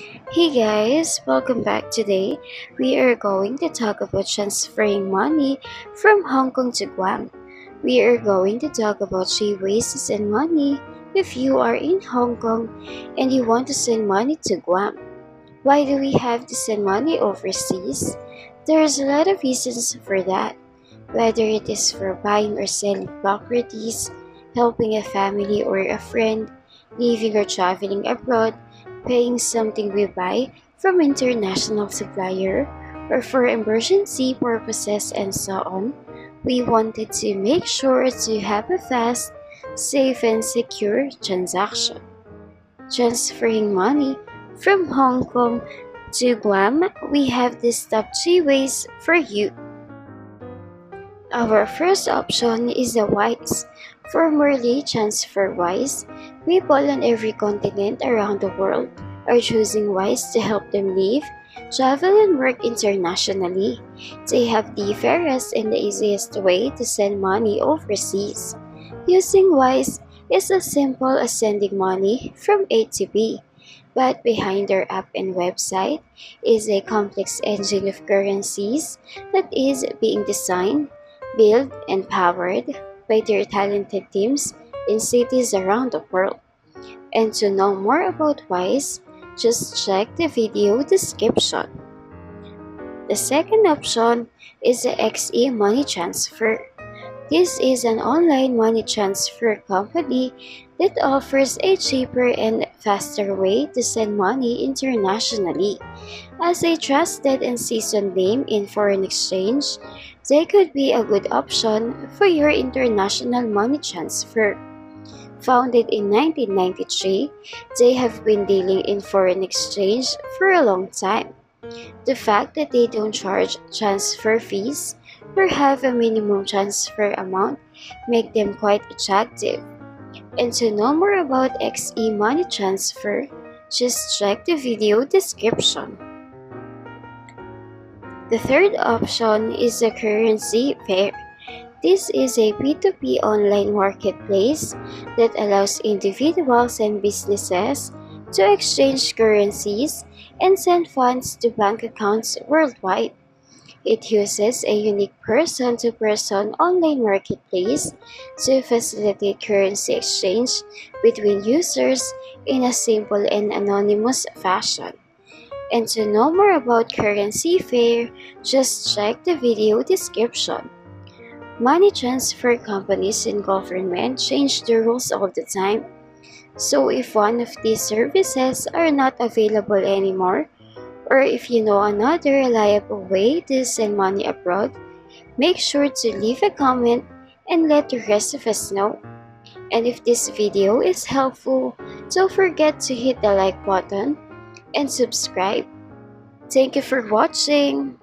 Hey guys, welcome back. Today, we are going to talk about transferring money from Hong Kong to Guam. We are going to talk about three ways to send money if you are in Hong Kong and you want to send money to Guam. Why do we have to send money overseas? There's a lot of reasons for that, whether it is for buying or selling properties, helping a family or a friend, living or traveling abroad, paying something we buy from international supplier, or for emergency purposes and so on, we wanted to make sure to have a fast, safe and secure transaction. Transferring money from Hong Kong to Guam, we have these top 3 ways for you. Our first option is the Wise. Formerly TransferWise, people on every continent around the world are choosing Wise to help them live, travel, and work internationally. They have the fairest and the easiest way to send money overseas. Using Wise is as simple as sending money from A to B. But behind their app and website is a complex engine of currencies that is being designed, built, and powered by their talented teams in cities around the world. And to know more about WISE, just check the video description. The second option is the XE Money Transfer. This is an online money transfer company that offers a cheaper and faster way to send money internationally. As a trusted and seasoned name in foreign exchange, they could be a good option for your international money transfer. Founded in 1993, they have been dealing in foreign exchange for a long time. The fact that they don't charge transfer fees or have a minimum transfer amount make them quite attractive. And to know more about XE Money Transfer, just check the video description. The third option is the Currency Fair. This is a P2P online marketplace that allows individuals and businesses to exchange currencies and send funds to bank accounts worldwide. It uses a unique person to person online marketplace to facilitate currency exchange between users in a simple and anonymous fashion. And to know more about Currency Fair, just check the video description. Money transfer companies and government change the rules all the time. So if one of these services are not available anymore, or if you know another reliable way to send money abroad, make sure to leave a comment and let the rest of us know. And if this video is helpful, don't forget to hit the like button and subscribe. Thank you for watching.